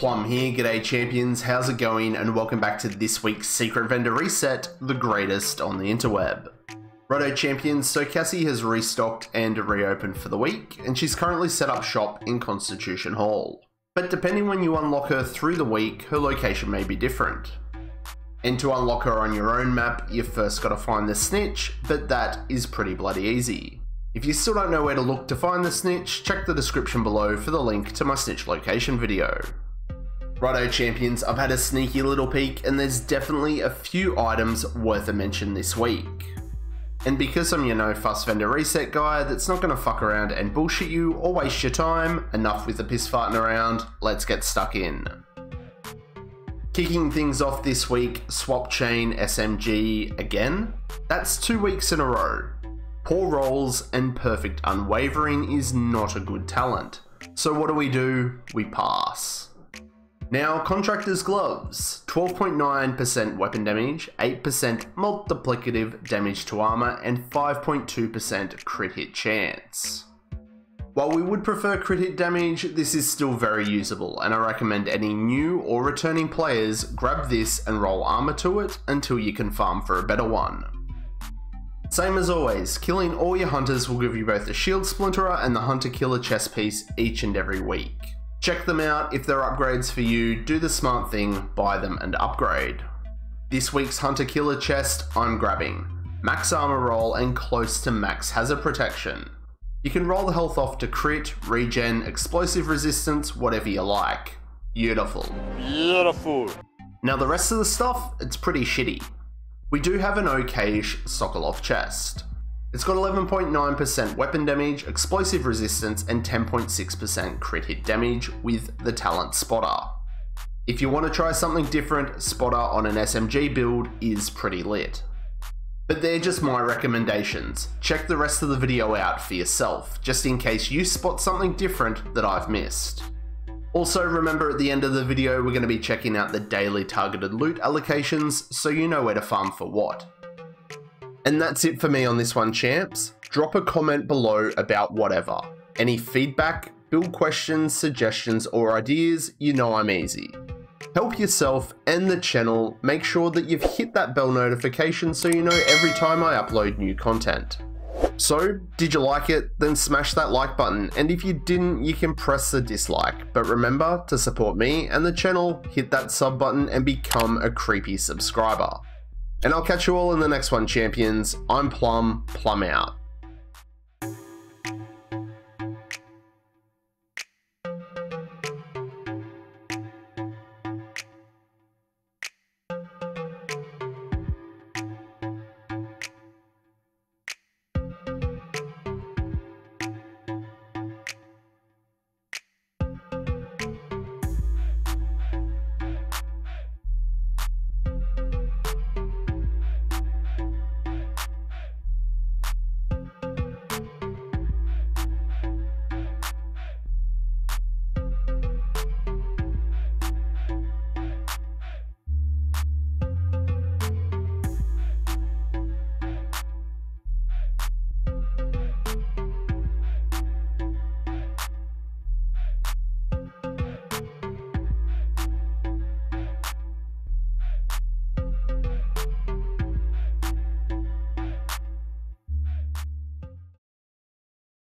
here, g'day champions, how's it going and welcome back to this week's Secret Vendor Reset, the greatest on the interweb. Righto champions, so Cassie has restocked and reopened for the week, and she's currently set up shop in Constitution Hall. But depending when you unlock her through the week, her location may be different. And to unlock her on your own map, you've first got to find the snitch, but that is pretty bloody easy. If you still don't know where to look to find the snitch, check the description below for the link to my snitch location video. Righto champions, I've had a sneaky little peek and there's definitely a few items worth a mention this week. And because I'm your no fuss vendor reset guy that's not going to fuck around and bullshit you or waste your time, enough with the piss farting around, let's get stuck in. Kicking things off this week, Swap Chain SMG again. That's two weeks in a row. Poor rolls and perfect unwavering is not a good talent. So what do we do? We pass. Now, Contractor's Gloves. 12.9% weapon damage, 8% multiplicative damage to armor, and 5.2% crit hit chance. While we would prefer crit hit damage, this is still very usable, and I recommend any new or returning players grab this and roll armor to it until you can farm for a better one. Same as always, killing all your hunters will give you both the shield splinterer and the hunter killer chest piece each and every week. Check them out, if they're upgrades for you, do the smart thing, buy them and upgrade. This week's hunter killer chest, I'm grabbing. Max armor roll and close to max hazard protection. You can roll the health off to crit, regen, explosive resistance, whatever you like. Beautiful. Beautiful. Now the rest of the stuff, it's pretty shitty. We do have an okayish Sokolov chest. It's got 11.9% weapon damage, explosive resistance, and 10.6% crit hit damage with the talent Spotter. If you want to try something different, Spotter on an SMG build is pretty lit. But they're just my recommendations. Check the rest of the video out for yourself, just in case you spot something different that I've missed. Also remember at the end of the video we're going to be checking out the daily targeted loot allocations so you know where to farm for what. And that's it for me on this one champs. Drop a comment below about whatever. Any feedback, build questions, suggestions or ideas, you know I'm easy. Help yourself and the channel, make sure that you've hit that bell notification so you know every time I upload new content. So, did you like it? Then smash that like button, and if you didn't, you can press the dislike. But remember, to support me and the channel, hit that sub button and become a creepy subscriber. And I'll catch you all in the next one, champions. I'm Plum, Plum out.